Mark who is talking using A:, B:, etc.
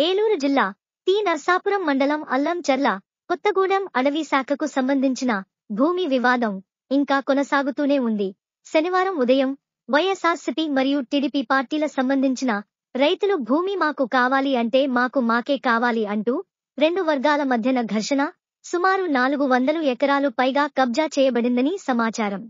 A: ఏలూరు జిల్లా టి. నర్సాపురం మండలం అల్లంచర్ల కొత్తగూడెం అడవి శాఖకు సంబంధించిన భూమి వివాదం ఇంకా కొనసాగుతూనే ఉంది. శనివారం ఉదయం వైఎస్ఆర్సిపి మరియు టీడీపీ పార్టీల సంబంధించిన రైతులు భూమి మాకు కావాలి అంటే మాకు మాకే కావాలి అంటూ రెండు వర్గాల మధ్యన ఘర్షణ సుమారు నాలుగు వందలు ఎకరాలు పైగా కబ్జా చేయబడిందని సమాచారం.